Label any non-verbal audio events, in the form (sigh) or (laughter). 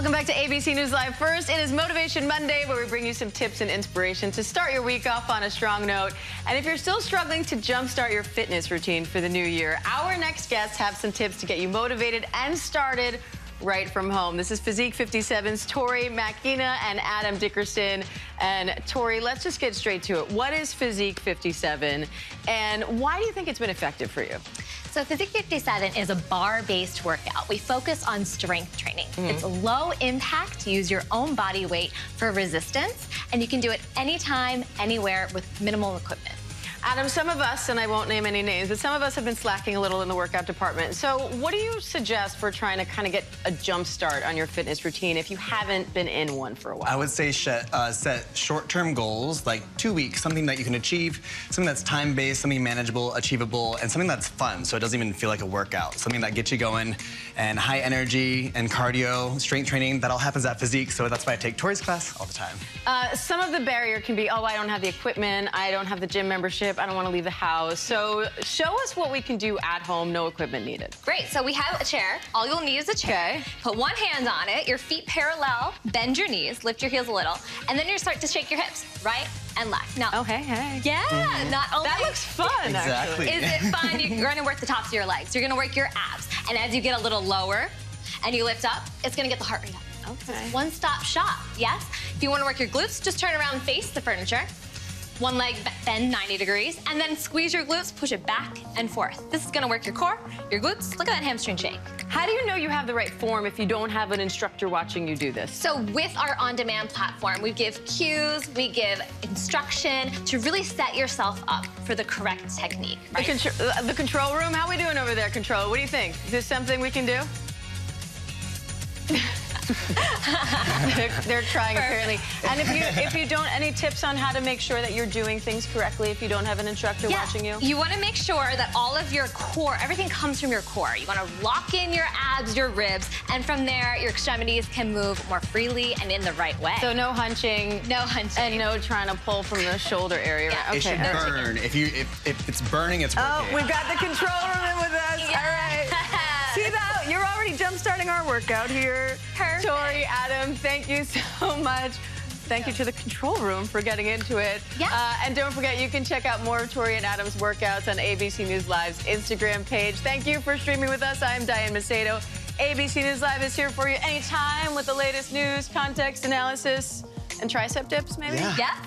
Welcome back to ABC News Live. First, it is Motivation Monday, where we bring you some tips and inspiration to start your week off on a strong note. And if you're still struggling to jumpstart your fitness routine for the new year, our next guests have some tips to get you motivated and started right from home. This is Physique 57's Torrey McAnena and Adam Dickerson. And Torrey, let's just get straight to it. What is Physique 57 and why do you think it's been effective for you? So Physique 57 is a barre-based workout. We focus on strength training. Mm -hmm. It's low impact, use your own body weight for resistance, and you can do it anytime, anywhere with minimal equipment. Adam, some of us, and I won't name any names, but some of us have been slacking a little in the workout department. So what do you suggest for trying to kind of get a jump start on your fitness routine if you haven't been in one for a while? I would say uh, set short-term goals, like two weeks, something that you can achieve, something that's time-based, something manageable, achievable, and something that's fun, so it doesn't even feel like a workout. Something that gets you going, and high energy and cardio, strength training, that all happens at Physique, so that's why I take Torrey's class all the time. Uh, some of the barrier can be, oh, I don't have the equipment, I don't have the gym membership, I don't want to leave the house. So show us what we can do at home, no equipment needed. Great. So we have a chair. All you'll need is a chair. Okay. Put one hand on it, your feet parallel, bend your knees, lift your heels a little, and then you start to shake your hips, right and left. Now, oh, hey, hey. Yeah, mm -hmm. not only. That looks fun, exactly. Is it (laughs) fun? You're going to work the tops of your legs. You're going to work your abs. And as you get a little lower and you lift up, it's going to get the heart rate up. Okay. One-stop shop, yes? If you want to work your glutes, just turn around and face the furniture. One leg bend 90 degrees, and then squeeze your glutes, push it back and forth. This is gonna work your core, your glutes. Look at that hamstring shake. How do you know you have the right form if you don't have an instructor watching you do this? So with our on-demand platform, we give cues, we give instruction to really set yourself up for the correct technique. Right? The, contr uh, the control room, how are we doing over there, control? What do you think? Is this something we can do? (laughs) they're, they're, trying Perfect. apparently. And if you if you don't any tips on how to make sure that you're doing things correctly if you don't have an instructor yeah. watching you? You want to make sure that all of your core, everything comes from your core. You want to lock in your abs, your ribs, and from there your extremities can move more freely and in the right way. So no hunching. No hunching. And no trying to pull from the shoulder area. Yeah. Okay. It should no burn. If you if, if it's burning, it's working. Oh, we've got the control room in with us. Yeah. All right. See that? Jump starting our workout here. Perfect. Torrey, Adam, thank you so (laughs) much. Thank you to the control room for getting into it. Yeah. Uh, and don't forget, you can check out more of Torrey and Adam's workouts on ABC News Live's Instagram page. Thank you for streaming with us. I'm Diane Macedo. ABC News Live is here for you anytime with the latest news, context, analysis, and tricep dips, maybe? Yeah. yeah.